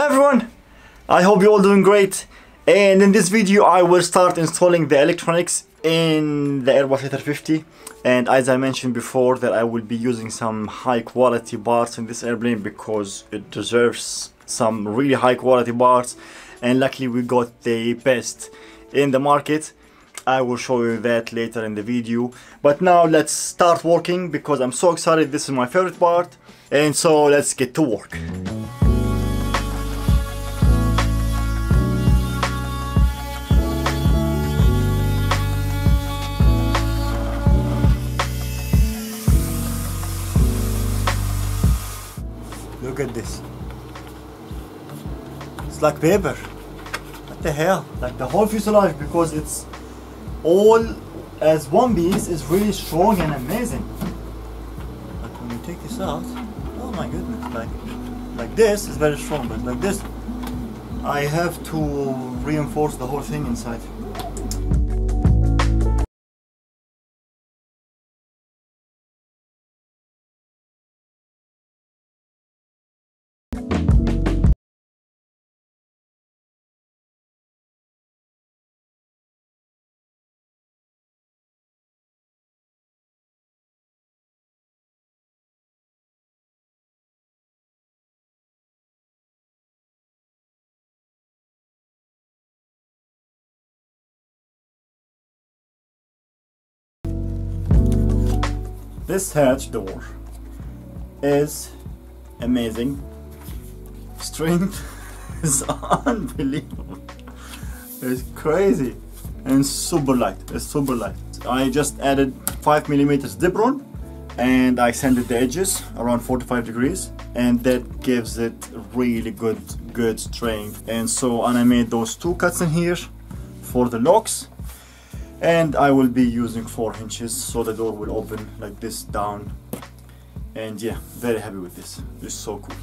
Hi everyone! I hope you're all doing great. And in this video I will start installing the electronics in the Airbus A350 and as I mentioned before that I will be using some high quality parts in this airplane because it deserves some really high quality parts and luckily we got the best in the market. I will show you that later in the video. But now let's start working because I'm so excited. This is my favorite part. And so let's get to work Look at this. It's like paper. What the hell? Like the whole fuselage because it's all as one piece is really strong and amazing. Like when you take this out, oh my goodness, like like this is very strong, but like this, I have to reinforce the whole thing inside. This hatch door is amazing. Strength is unbelievable. It's crazy and super light. It's super light. I just added 5 millimeters Depron and I sanded the edges around 45 degrees and that gives it really good good strength and so and I made those two cuts in here for the locks and I will be using four hinges so the door will open like this down. And yeah very happy with this. It's so cool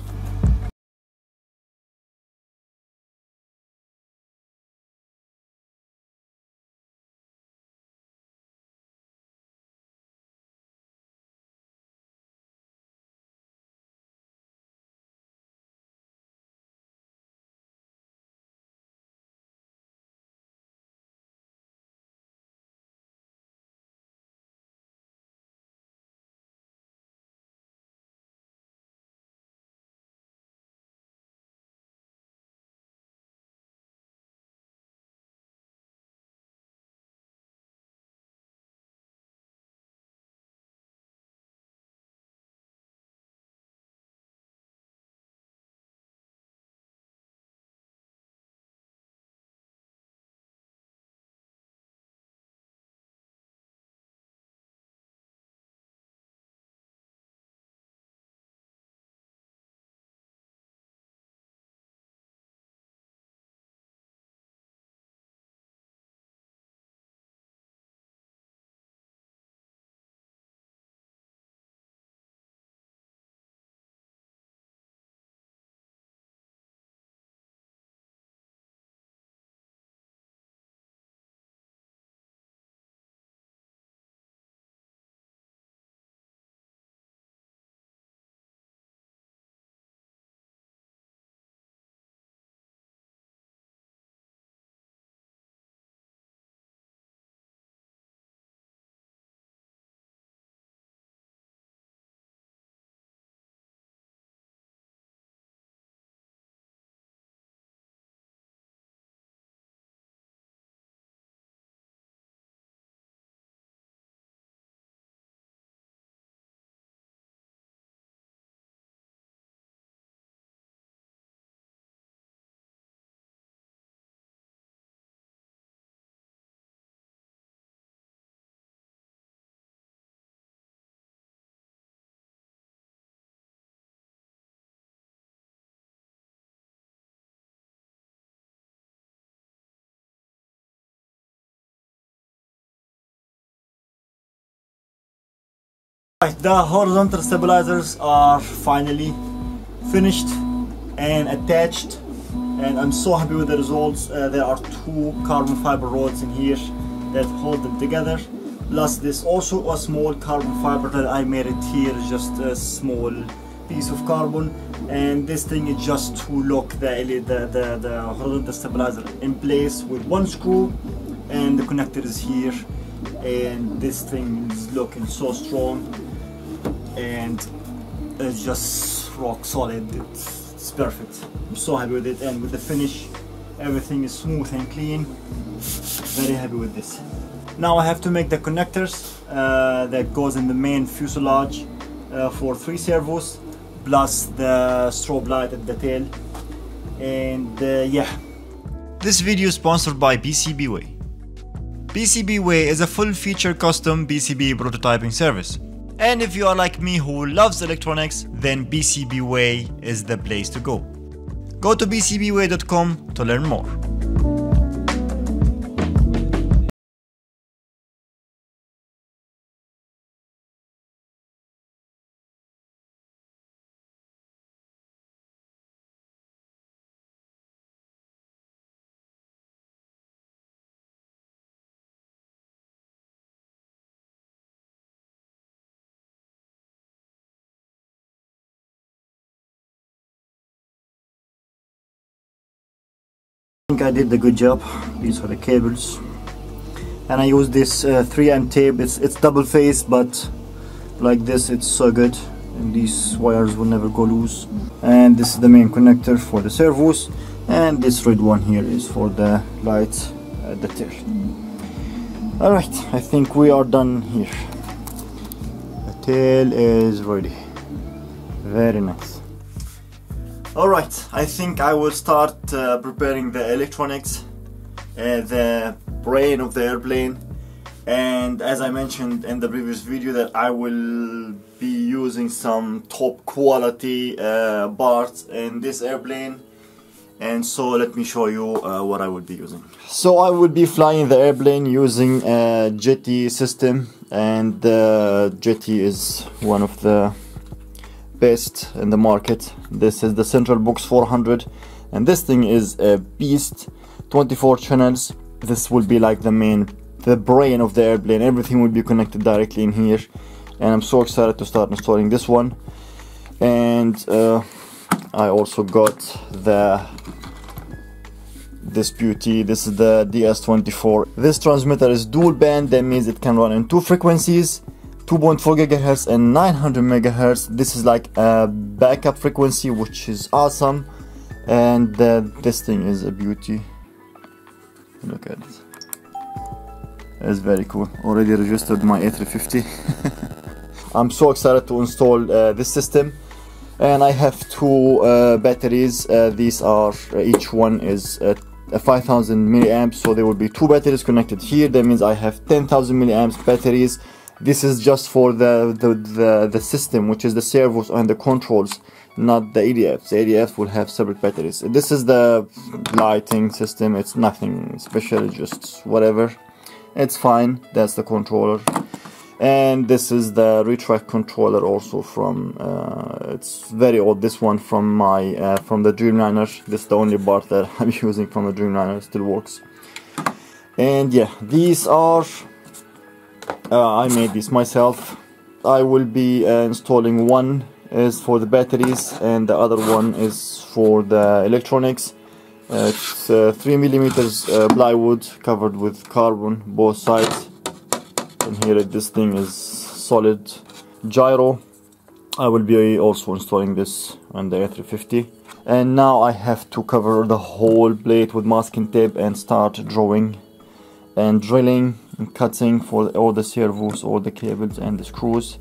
the horizontal stabilizers are finally finished and attached and I'm so happy with the results. Uh, there are two carbon fiber rods in here that hold them together. Plus this also a small carbon fiber that I made it here, just a small piece of carbon and this thing is just to lock the the the, the horizontal stabilizer in place with one screw and the connector is here and this thing is looking so strong and it's just rock solid. It's, it's perfect. I'm so happy with it. And with the finish everything is smooth and clean. Very happy with this. Now I have to make the connectors uh, that goes in the main fuselage uh, for three servos plus the strobe light at the tail. And uh, yeah. This video is sponsored by PCBWay PCBWay is a full feature custom PCB prototyping service and if you are like me who loves electronics then PCBWay is the place to go. Go to PCBWay.com to learn more think I did a good job. These are the cables. And I use this uh, 3M tape. It's, it's double phase, but like this it's so good. And these wires will never go loose. And this is the main connector for the servos. And this red one here is for the light at the tail. Alright, I think we are done here. The tail is ready. Very nice. Alright, I think I will start uh, preparing the electronics, uh, the brain of the airplane. And as I mentioned in the previous video that I will be using some top quality uh, parts in this airplane. And so let me show you uh, what I will be using. So I will be flying the airplane using a Jeti system. And uh, Jeti is one of the best in the market. This is the central box 400 and this thing is a beast. 24 channels. This will be like the main the brain of the airplane. Everything will be connected directly in here. And I'm so excited to start installing this one. And uh, I also got the this beauty. This is the DS24 this transmitter is dual band. That means it can run in two frequencies 2.4 gigahertz and 900 megahertz. This is like a backup frequency which is awesome. And uh, this thing is a beauty. Look at it it's very cool. Already registered my A350 I'm so excited to install uh, this system. And I have two uh, batteries. Uh, these are each one is uh, 5000 milliamps so there will be two batteries connected here. That means I have 10,000 milliamps batteries this is just for the, the, the, the, system which is the servos and the controls not the EDFs. The EDF will have separate batteries. This is the lighting system. It's nothing special, just whatever. It's fine. That's the controller. And this is the retract controller also from, uh, it's very old, this one from my, uh, from the Dreamliner. This is the only part that I'm using from the Dreamliner, still works. And yeah, these are uh, I made this myself. I will be uh, installing one is for the batteries and the other one is for the electronics. Uh, it's uh, 3 millimeters uh, plywood covered with carbon both sides. And here this thing is solid gyro. I will be also installing this on the A350 and now I have to cover the whole plate with masking tape and start drawing and drilling and cutting for all the servos all the cables and the screws.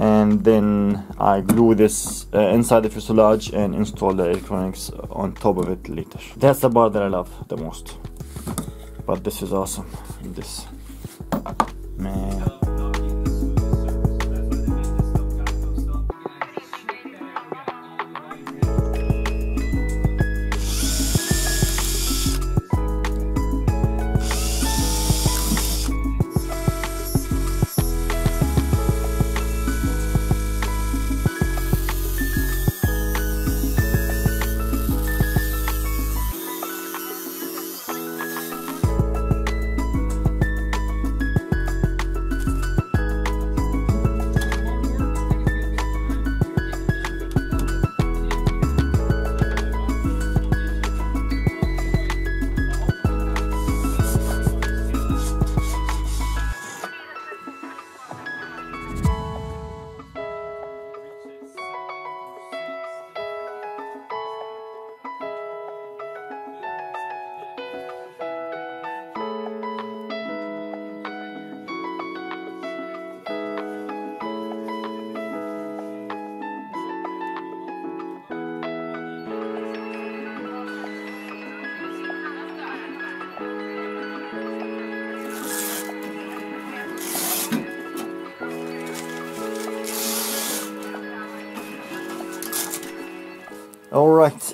And then I glue this uh, inside the fuselage and install the electronics on top of it later. That's the part that I love the most. But this is awesome. This. Man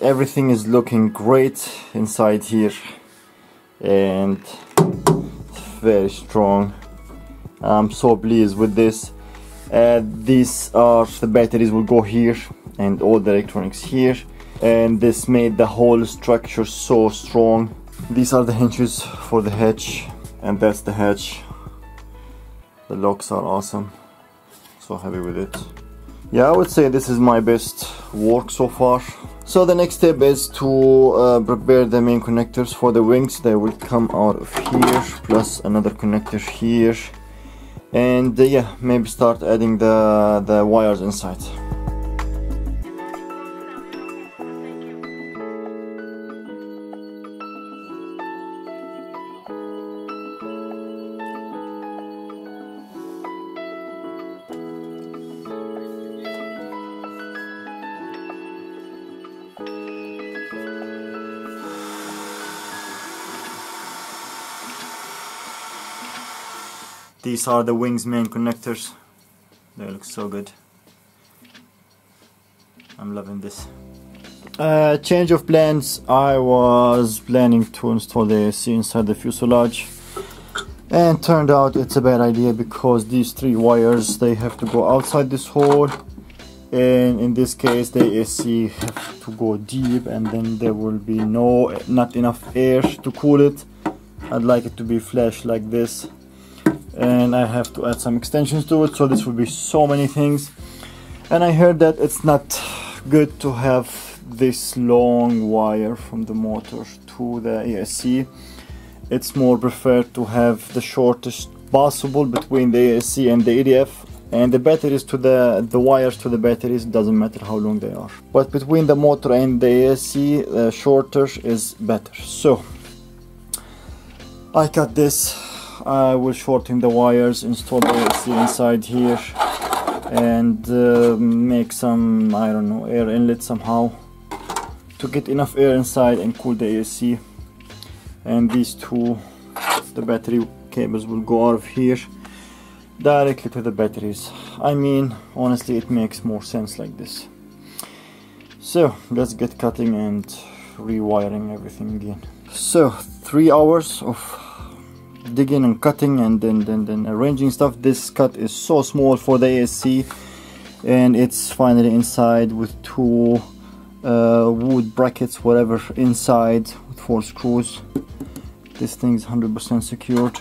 everything is looking great inside here and very strong. I'm so pleased with this. Uh, these are the batteries will go here and all the electronics here and this made the whole structure so strong. These are the hinges for the hatch and that's the hatch. The locks are awesome. So happy with it yeah I would say this is my best work so far. So the next step is to uh, prepare the main connectors for the wings. They will come out of here plus another connector here. And uh, yeah maybe start adding the the wires inside These are the wings main connectors. They look so good. I'm loving this. Uh, change of plans. I was planning to install the AC inside the fuselage and turned out it's a bad idea because these three wires they have to go outside this hole and in this case the AC have to go deep and then there will be no not enough air to cool it I'd like it to be flash like this and I have to add some extensions to it so this will be so many things. And I heard that it's not good to have this long wire from the motor to the ESC it's more preferred to have the shortest possible between the ESC and the EDF and the batteries to the the wires to the batteries doesn't matter how long they are. But between the motor and the ESC uh, shorter is better. So I cut this I will shorten the wires, install the AC inside here and uh, make some, I don't know, air inlet somehow to get enough air inside and cool the AC and these two, the battery cables will go out of here directly to the batteries. I mean, honestly it makes more sense like this. So let's get cutting and rewiring everything again. So three hours of digging and cutting and then, then, then arranging stuff. This cut is so small for the ESC and it's finally inside with two uh, wood brackets, whatever, inside with four screws. This thing is 100% secured.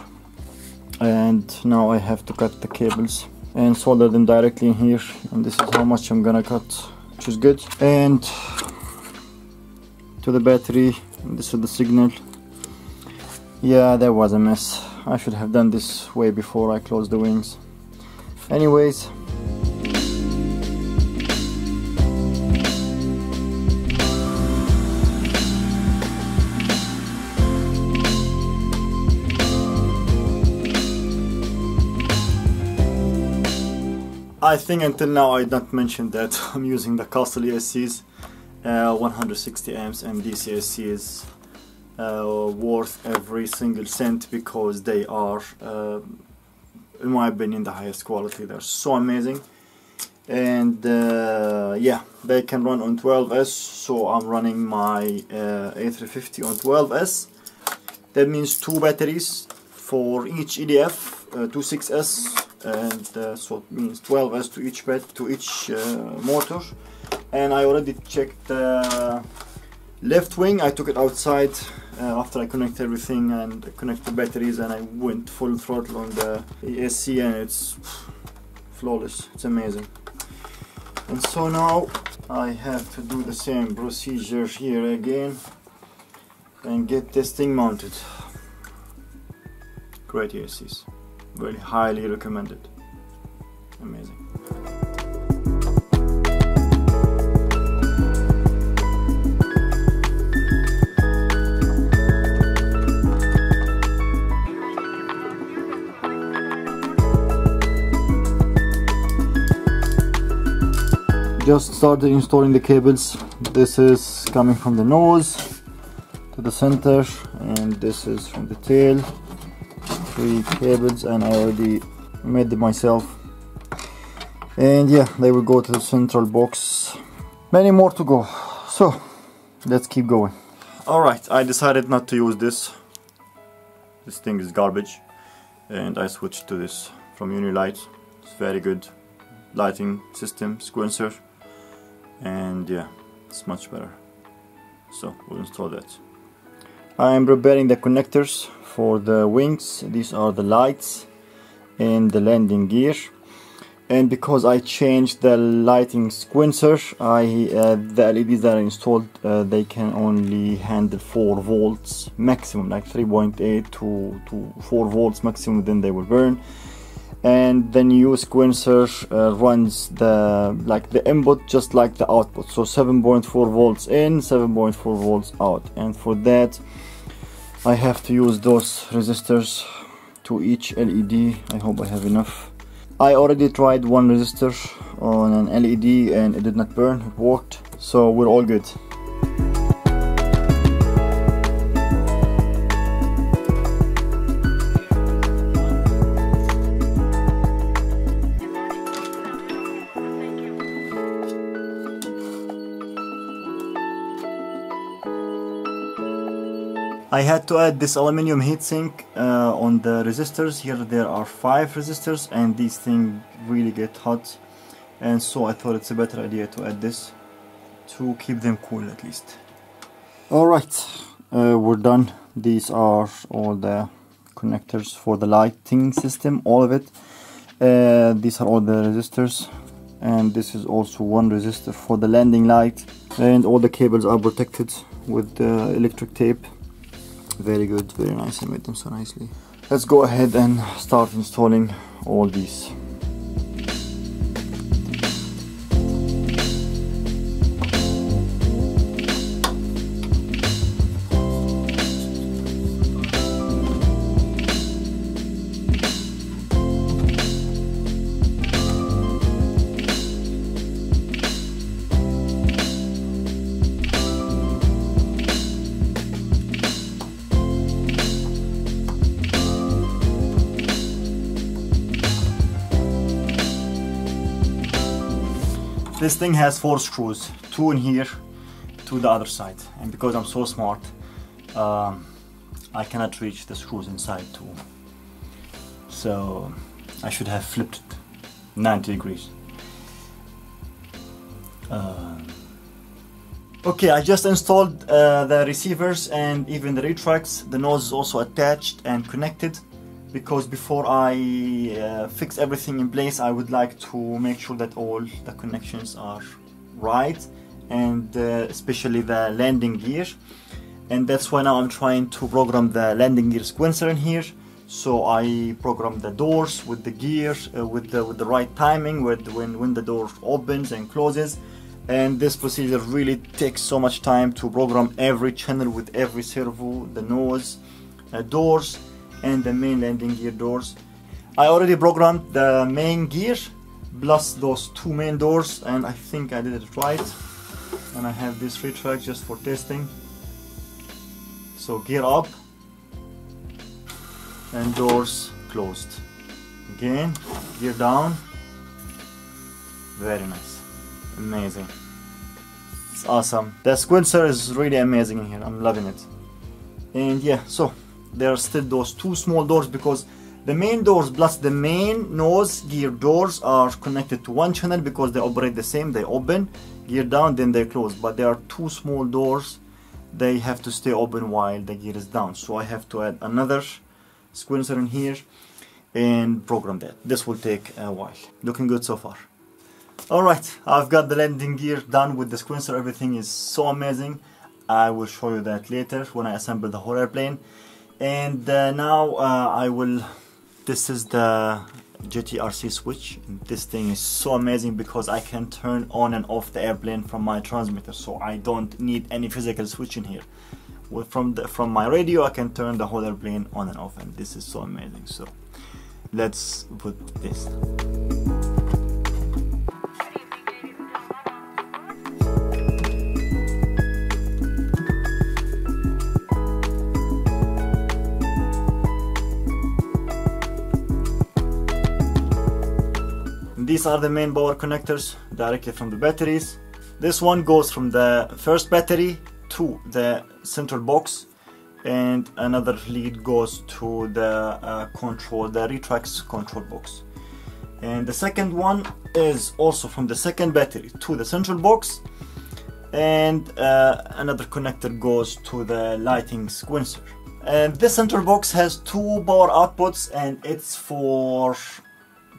And now I have to cut the cables and solder them directly in here. And this is how much I'm gonna cut which is good. And to the battery. This is the signal yeah, that was a mess. I should have done this way before I closed the wings. Anyways, I think until now I don't mention that I'm using the Castle ESCs uh, 160 amps and DCSCs uh, worth every single cent because they are uh, in my opinion the highest quality. They're so amazing. And uh, yeah they can run on 12s so I'm running my uh, A350 on 12s that means two batteries for each EDF uh, 26s and uh, so it means 12s to each bed to each motor. And I already checked left wing I took it outside uh, after I connect everything and connect the batteries and I went full throttle on the ESC and it's flawless it's amazing. And so now I have to do the same procedure here again and get this thing mounted. Great ESCs very highly recommended. Amazing just started installing the cables. This is coming from the nose to the center and this is from the tail. Three cables and I already made them myself. And yeah they will go to the central box. Many more to go. So let's keep going. Alright I decided not to use this. This thing is garbage. And I switched to this from Unilight. It's very good lighting system sequencer and yeah it's much better. So we'll install that. I am preparing the connectors for the wings. These are the lights and the landing gear. And because I changed the lighting sequencer I uh, the LEDs that are installed uh, they can only handle 4 volts maximum like 3.8 to, to 4 volts maximum then they will burn and the new sequencer uh, runs the like the input just like the output. So 7.4 volts in 7.4 volts out. And for that I have to use those resistors to each LED I hope I have enough. I already tried one resistor on an LED and it did not burn, it worked, so we're all good. I had to add this aluminum heatsink uh, on the resistors. Here there are five resistors and these things really get hot and so I thought it's a better idea to add this to keep them cool at least. Alright, uh, we're done. These are all the connectors for the lighting system, all of it. Uh, these are all the resistors and this is also one resistor for the landing light and all the cables are protected with the electric tape very good very nice. I made them so nicely. Let's go ahead and start installing all these This thing has four screws, two in here, to the other side. And because I'm so smart, um, I cannot reach the screws inside too. So I should have flipped it 90 degrees. Uh, okay, I just installed uh, the receivers and even the retracts. The nose is also attached and connected because before I uh, fix everything in place I would like to make sure that all the connections are right and uh, especially the landing gear. And that's why now I'm trying to program the landing gear sequencer in here. So I program the doors with the gear uh, with the with the right timing with when when the door opens and closes. And this procedure really takes so much time to program every channel with every servo the nose uh, doors and the main landing gear doors. I already programmed the main gear plus those two main doors and I think I did it right. And I have this retract just for testing. So gear up. And doors closed. Again gear down. Very nice. Amazing. It's awesome. The sequencer is really amazing in here. I'm loving it. And yeah so there are still those two small doors because the main doors plus the main nose gear doors are connected to one channel because they operate the same they open gear down then they close. But there are two small doors they have to stay open while the gear is down. So I have to add another sequencer in here and program that. This will take a while. Looking good so far. Alright I've got the landing gear done with the sequencer everything is so amazing. I will show you that later when I assemble the whole airplane and uh, now uh, I will this is the Jeti RC switch. This thing is so amazing because I can turn on and off the airplane from my transmitter so I don't need any physical switch in here. From the, from my radio I can turn the whole airplane on and off and this is so amazing. So let's put this These are the main power connectors directly from the batteries. this one goes from the first battery to the central box and another lead goes to the uh, control the retrax control box and the second one is also from the second battery to the central box and uh, another connector goes to the lighting sequencer and this central box has two power outputs and it's for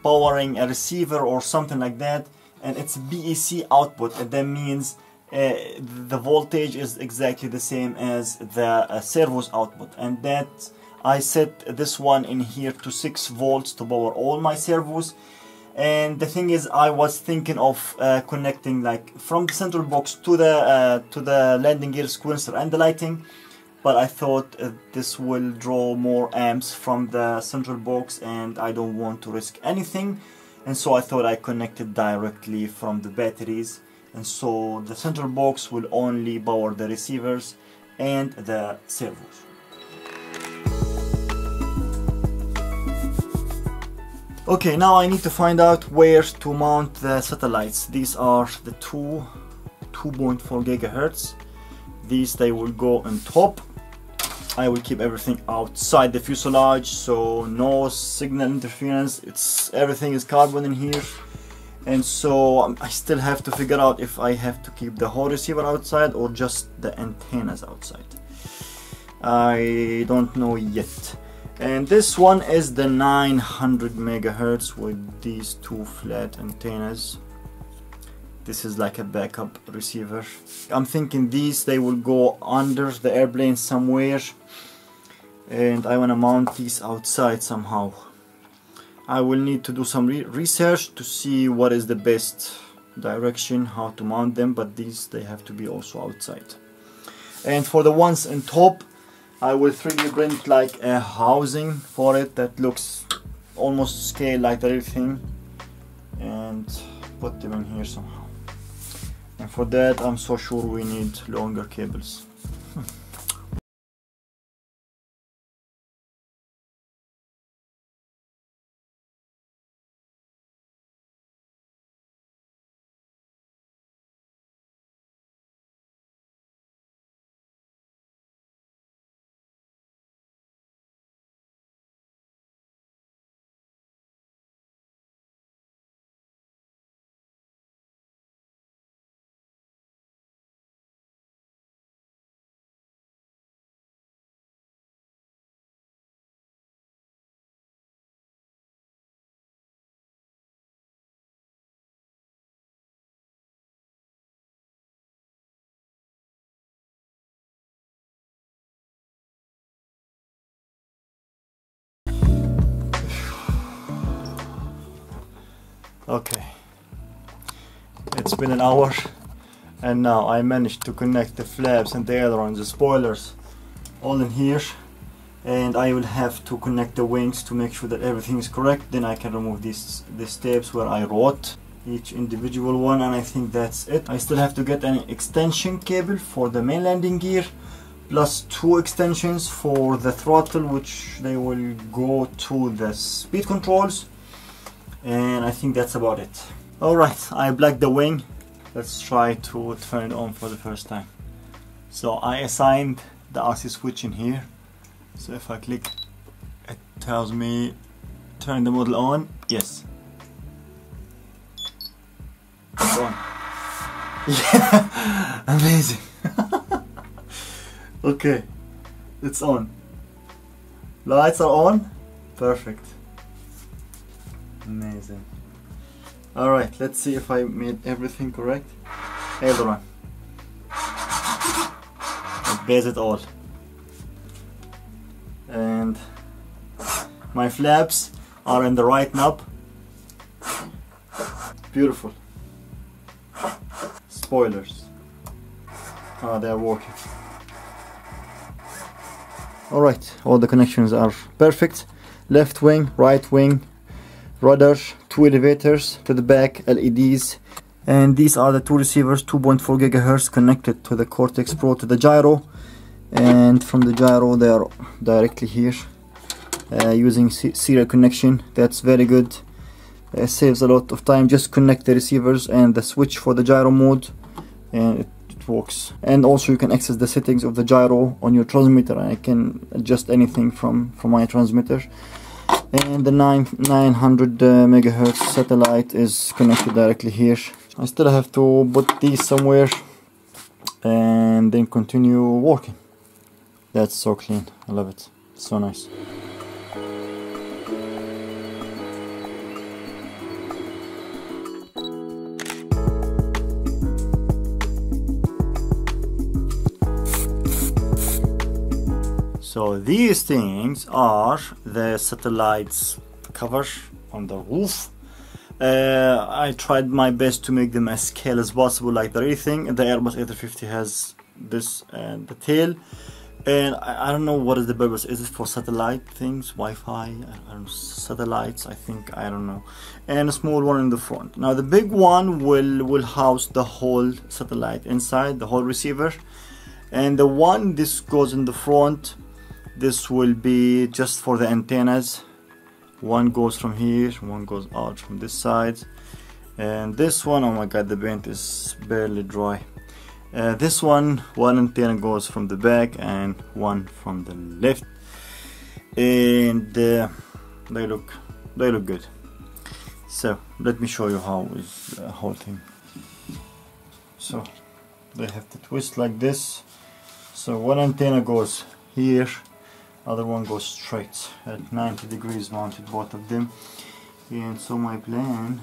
powering a receiver or something like that and it's BEC output. And that means uh, the voltage is exactly the same as the uh, servo's output. And that I set this one in here to 6 volts to power all my servos. And the thing is I was thinking of uh, connecting like from the central box to the uh, to the landing gear sequencer and the lighting but I thought uh, this will draw more amps from the central box and I don't want to risk anything and so I thought I connected directly from the batteries and so the central box will only power the receivers and the servos. Okay, now I need to find out where to mount the satellites. These are the two 2.4 gigahertz. These they will go on top. I will keep everything outside the fuselage, so no signal interference. It's everything is carbon in here, and so um, I still have to figure out if I have to keep the whole receiver outside or just the antennas outside. I don't know yet and this one is the 900 megahertz with these two flat antennas this is like a backup receiver. I'm thinking these they will go under the airplane somewhere and I want to mount these outside somehow. I will need to do some re research to see what is the best direction how to mount them but these they have to be also outside. And for the ones on top I will 3D print like a housing for it that looks almost scale like the real thing and put them in here somehow and for that I'm so sure we need longer cables Okay. It's been an hour and now I managed to connect the flaps and the ailerons, the spoilers all in here. And I will have to connect the wings to make sure that everything is correct. Then I can remove these these tabs where I wrote each individual one and I think that's it. I still have to get an extension cable for the main landing gear plus two extensions for the throttle which they will go to the speed controls and I think that's about it. Alright I blacked the wing. Let's try to turn it on for the first time. So I assigned the RC switch in here. So if I click it tells me turn the model on. Yes. On. Yeah amazing. Okay it's on. Lights are on. Perfect Amazing. Alright, let's see if I made everything correct. Aileron. I base it all. And my flaps are in the right knob. Beautiful. Spoilers. Ah, they're working. Alright, all the connections are perfect. Left wing, right wing, rudder, two elevators to the back, LEDs, and these are the two receivers 2.4 gigahertz connected to the Cortex Pro to the gyro. And from the gyro they are directly here uh, using serial connection. That's very good. Uh, saves a lot of time. Just connect the receivers and the switch for the gyro mode and it, it works. And also you can access the settings of the gyro on your transmitter. I can adjust anything from from my transmitter and the 9 900 uh, megahertz satellite is connected directly here. I still have to put these somewhere and then continue working that's so clean. I love it. So nice So these things are the satellites cover on the roof. Uh, I tried my best to make them as scale as possible like the real thing. The Airbus A350 has this and the tail. And I, I, don't know what is the purpose. Is it for satellite things, Wi-Fi, I satellites? I think I don't know. And a small one in the front. Now the big one will will house the whole satellite inside, the whole receiver. And the one this goes in the front this will be just for the antennas. One goes from here one goes out from this side. And this one oh my god the paint is barely dry. Uh, this one one antenna goes from the back and one from the left. And uh, they look they look good. So let me show you how is the whole thing. So they have to twist like this. So one antenna goes here other one goes straight at 90 degrees mounted both of them. And so my plan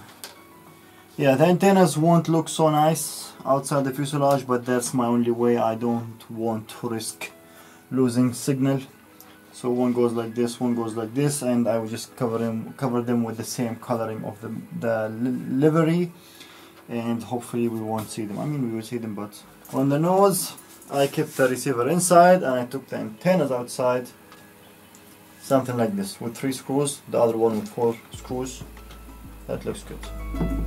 yeah the antennas won't look so nice outside the fuselage but that's my only way. I don't want to risk losing signal. So one goes like this one goes like this and I will just cover them cover them with the same coloring of the, the livery. And hopefully we won't see them. I mean we will see them but on the nose I kept the receiver inside and I took the antennas outside something like this. With three screws the other one with four screws that looks good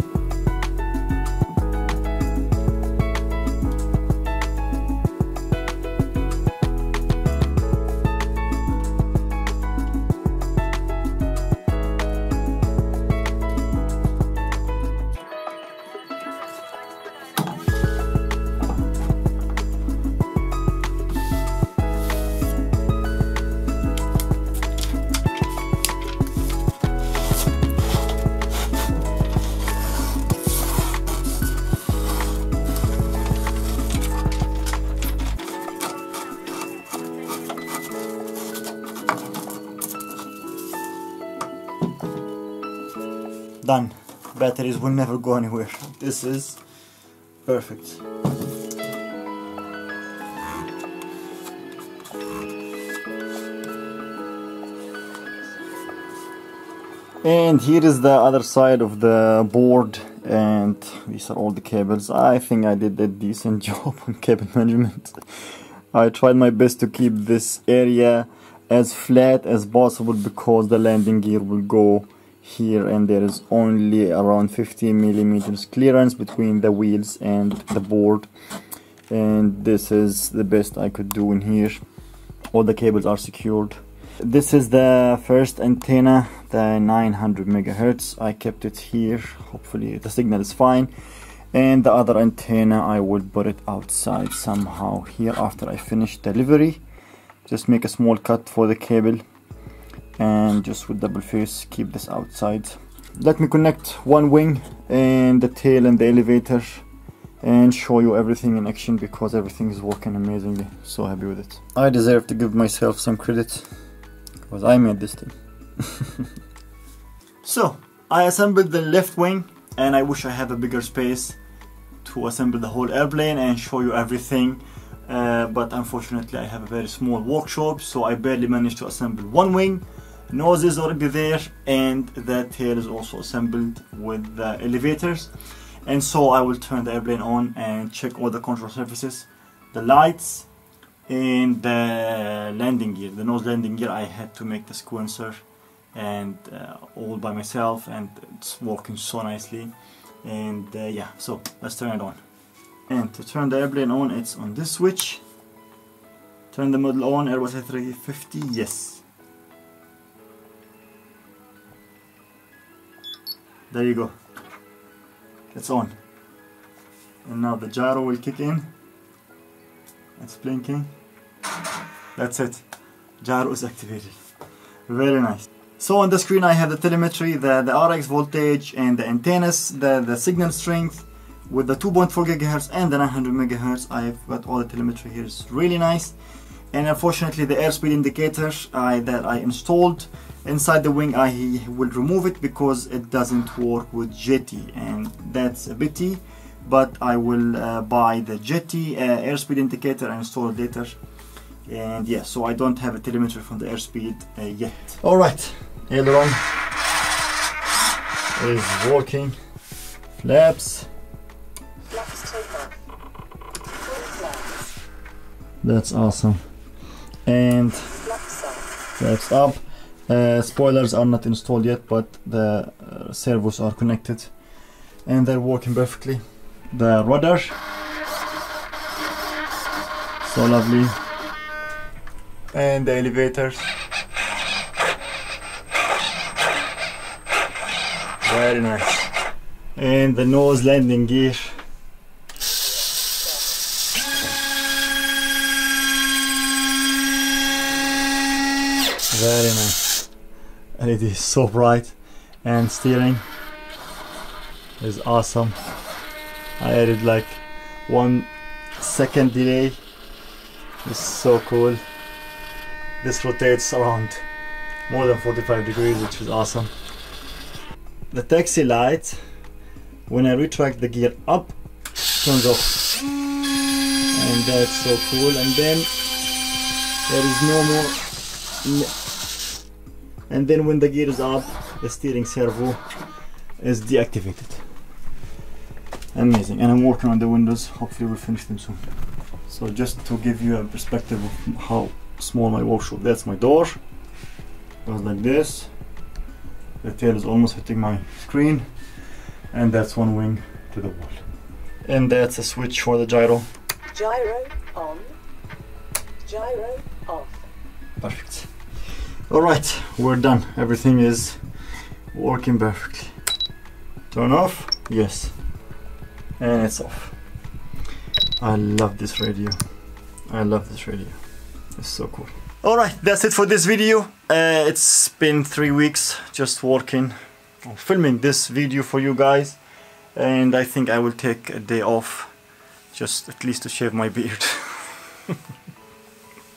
batteries will never go anywhere. This is perfect. And here is the other side of the board and these are all the cables. I think I did a decent job on cable management. I tried my best to keep this area as flat as possible because the landing gear will go here and there is only around 15 millimeters clearance between the wheels and the board. And this is the best I could do in here. All the cables are secured. This is the first antenna the 900 megahertz. I kept it here. Hopefully the signal is fine. And the other antenna I will put it outside somehow here after I finish delivery. Just make a small cut for the cable and just with double face keep this outside. Let me connect one wing and the tail and the elevator and show you everything in action because everything is working amazingly. So happy with it. I deserve to give myself some credit because I made this thing. So I assembled the left wing and I wish I had a bigger space to assemble the whole airplane and show you everything uh, but unfortunately I have a very small workshop so I barely managed to assemble one wing nose is already there and the tail is also assembled with the elevators. And so I will turn the airplane on and check all the control surfaces the lights and the landing gear the nose landing gear. I had to make the sequencer and uh, all by myself and it's working so nicely. And uh, yeah so let's turn it on. And to turn the airplane on it's on this switch. Turn the model on Airbus A350 yes there you go. It's on. And now the gyro will kick in. It's blinking. That's it. Gyro is activated. Very nice. So on the screen I have the telemetry the, the RX voltage and the antennas the, the signal strength. With the 2.4 gigahertz and the 900 megahertz I've got all the telemetry here. It's really nice. And unfortunately the airspeed indicator I, that I installed inside the wing I will remove it because it doesn't work with Jeti and that's a pity but I will uh, buy the Jeti uh, airspeed indicator and install it later. And yeah so I don't have a telemetry from the airspeed uh, yet. Alright aileron is working. Flaps. That's awesome. And flaps up uh, spoilers are not installed yet but the uh, servos are connected. And they're working perfectly. The rudder so lovely. And the elevators. Very nice. And the nose landing gear. Very nice and it is so bright and steering is awesome. I added like one second delay. It's so cool. This rotates around more than 45 degrees which is awesome. The taxi light when I retract the gear up turns off. And that's so cool. And then there is no more and then when the gear is up the steering servo is deactivated. Amazing. And I'm working on the windows. Hopefully we'll finish them soon. So just to give you a perspective of how small my workshop that's my door. Goes like this. The tail is almost hitting my screen. And that's one wing to the wall. And that's a switch for the gyro. Gyro on. Gyro off. perfect all right we're done. Everything is working perfectly. Turn off? Yes. And it's off. I love this radio. I love this radio. It's so cool. All right that's it for this video. Uh, it's been three weeks just working filming this video for you guys. And I think I will take a day off just at least to shave my beard.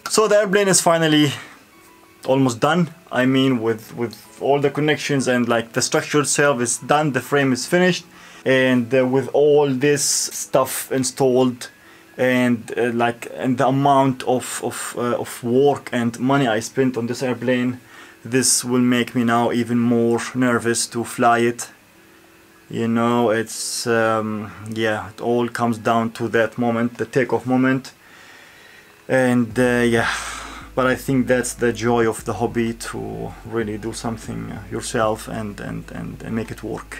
So the airplane is finally almost done. I mean with with all the connections and like the structure itself is done the frame is finished and uh, with all this stuff installed and uh, like and the amount of of, uh, of work and money I spent on this airplane this will make me now even more nervous to fly it. You know it's um, yeah it all comes down to that moment the takeoff moment. And uh, yeah but I think that's the joy of the hobby to really do something yourself and, and, and, and make it work.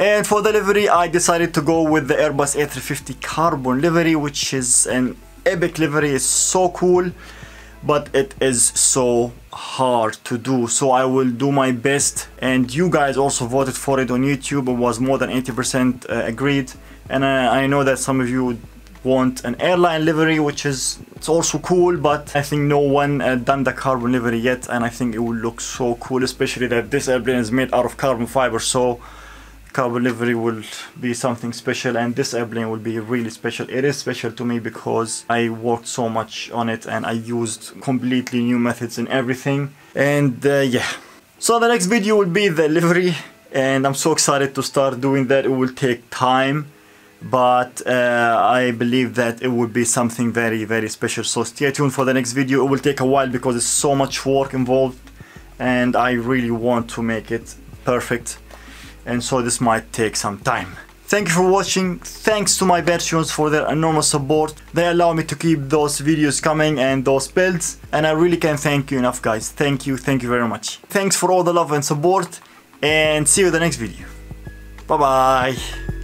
And for the livery, I decided to go with the Airbus A350 Carbon livery, which is an epic livery. It's so cool, but it is so hard to do. So I will do my best. And you guys also voted for it on YouTube. It was more than 80% uh, agreed. And uh, I know that some of you want an airline livery which is it's also cool but I think no one uh, done the carbon livery yet and I think it will look so cool especially that this airplane is made out of carbon fiber so carbon livery will be something special and this airplane will be really special. It is special to me because I worked so much on it and I used completely new methods and everything and uh, yeah. So the next video will be the livery and I'm so excited to start doing that. It will take time but uh, I believe that it would be something very very special. So stay tuned for the next video. It will take a while because there's so much work involved and I really want to make it perfect. And so this might take some time. Thank you for watching. Thanks to my patrons for their enormous support. They allow me to keep those videos coming and those builds. And I really can't thank you enough guys. Thank you. Thank you very much. Thanks for all the love and support. And see you in the next video. Bye bye